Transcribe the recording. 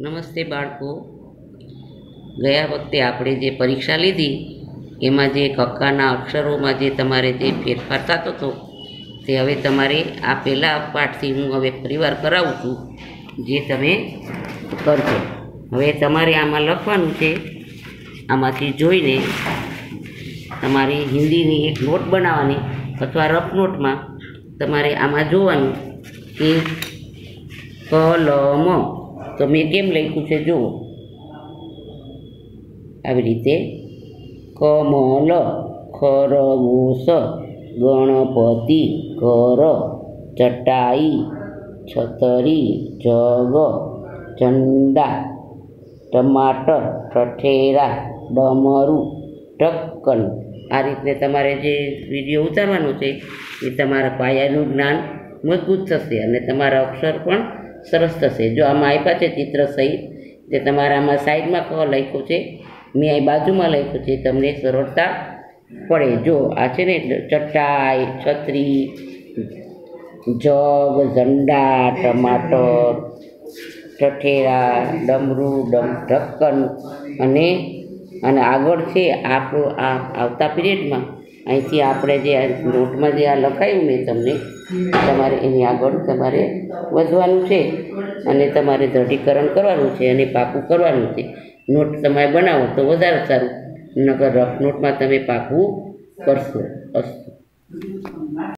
નમસ્તે બાળકો. ગયા વખતે આપણે જે પરીક્ષા લીધી, એમાં જે કક્કાના અક્ષરોમાં જે તમારે જે ફેરફાર થતો હતો, તે હવે તમારે આ પહેલા પાઠથી હું હવે ફરીવાર કરાવું છું, જે તમે કરજો. હવે તમારે આમાં લખવાનું છે, આમાંથી જોઈને તમારે હિન્દીની એક નોટ બનાવવાની અથવા રફ નોટમાં તમારે આમાં જોવાનું કે કલમ તો મેં કેમ લખ્યું છે? જુઓ. આવી રીતે. કમલ ખરગોશ ગણપતિ ઘર ચટાઈ છતરી જગ ઝંડા ટમાટર ઠઠેરા ડમરું ટક્કન આ રીતે તમારે જે વીડિયો ઉતારવાનો છે એ તમારા પાયાનું જ્ઞાન મજબૂત થશે અને તમારા અક્ષર પણ સરસ થશે. જો આમાં આપ્યા છે ચિત્ર સહિત, તે તમારામાં સાઈડમાં ક લખ્યું છે, મેં અહીં બાજુમાં લખ્યું છે, તમને સરળતા પડે. જો આ છે ને ચટાઈ, છત્રી જગ ઝંડા, ટમાટર, ઠઠેરા, ડમરું, ડમ, ઢક્કન અને અને આગળ છે આપણું આ આવતા પિરિયડમાં અહીંથી આપણે જે આ નોટમાં જે આ લખાયું મેં તમને, તમારે એની આગળ તમારે વધવાનું છે અને તમારે દૃઢીકરણ કરવાનું છે અને પાકું કરવાનું છે. નોટ તમે બનાવો તો વધારે સારું, નકર રફ નોટમાં તમે પાકું કરશો, અસ્તુ.